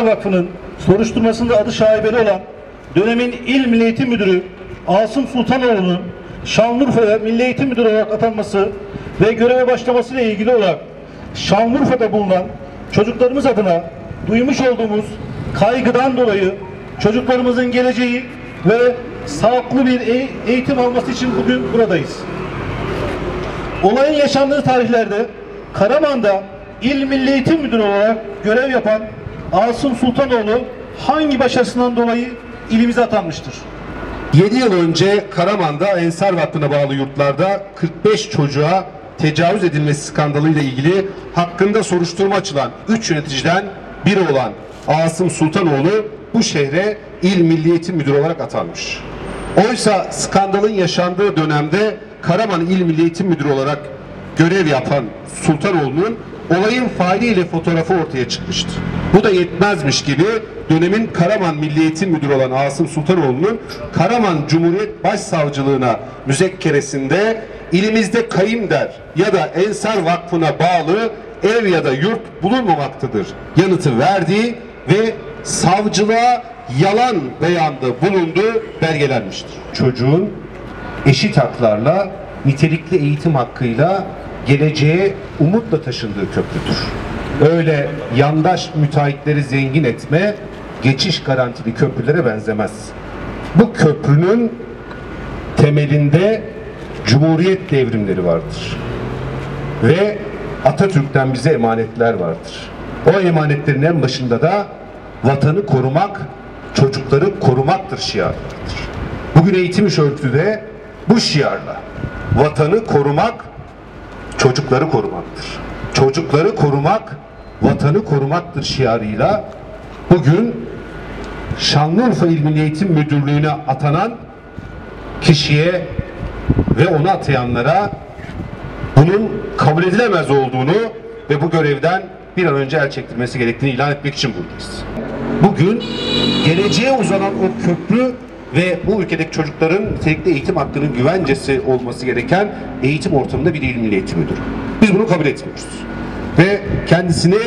Vakfı'nın soruşturmasında adı şaibeli olan dönemin İl Milli Eğitim Müdürü Asım Sultanoğlu'nun Şanlıurfa'ya Milli Eğitim Müdürü olarak atanması ve göreve başlamasıyla ilgili olarak Şanlıurfa'da bulunan çocuklarımız adına duymuş olduğumuz kaygıdan dolayı çocuklarımızın geleceği ve sağlıklı bir e- eğitim alması için bugün buradayız. Olayın yaşandığı tarihlerde Karaman'da İl Milli Eğitim Müdürü olarak görev yapan Asım Sultanoğlu hangi başarısından dolayı ilimize atanmıştır? 7 yıl önce Karaman'da Ensar Vakfı'na bağlı yurtlarda 45 çocuğa tecavüz edilmesi skandalıyla ilgili hakkında soruşturma açılan 3 yöneticiden biri olan Asım Sultanoğlu bu şehre İl Milli Eğitim Müdürü olarak atanmış. Oysa skandalın yaşandığı dönemde Karaman İl Milli Eğitim Müdürü olarak görev yapan Sultanoğlu'nun olayın failiyle fotoğrafı ortaya çıkmıştı. Bu da yetmezmiş gibi dönemin Karaman Milli Eğitim Müdürü olan Asım Sultanoğlu'nun Karaman Cumhuriyet Başsavcılığına müzekkeresinde ilimizde kayımder ya da Ensar Vakfı'na bağlı ev ya da yurt bulunmamaktadır yanıtı verdiği ve savcılığa yalan beyanda bulunduğu belgelenmiştir. Çocuğun eşit haklarla, nitelikli eğitim hakkıyla geleceğe umutla taşındığı köprüdür. Öyle yandaş müteahhitleri zengin etme, geçiş garantili köprülere benzemez. Bu köprünün temelinde Cumhuriyet devrimleri vardır. Ve Atatürk'ten bize emanetler vardır. O emanetlerin en başında da vatanı korumak, çocukları korumaktır şiarı vardır. Bugün eğitim iş örgütü bu şiarla vatanı korumak, çocukları korumaktır. Çocukları korumak, vatanı korumaktır şiarıyla bugün Şanlıurfa İl Milli Eğitim Müdürlüğü'ne atanan kişiye ve onu atayanlara bunun kabul edilemez olduğunu ve bu görevden bir an önce el çektirmesi gerektiğini ilan etmek için buradayız. Bugün geleceğe uzanan o köprü ve bu ülkedeki çocukların nitelikli eğitim hakkının güvencesi olması gereken eğitim ortamında bir il milli eğitim müdürü. Biz bunu kabul etmiyoruz. Ve kendisini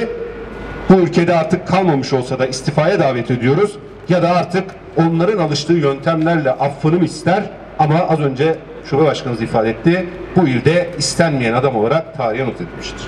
bu ülkede artık kalmamış olsa da istifaya davet ediyoruz ya da artık onların alıştığı yöntemlerle affını mı ister ama az önce Şube Başkanımız ifade etti bu ilde istenmeyen adam olarak tarihe not edilmiştir.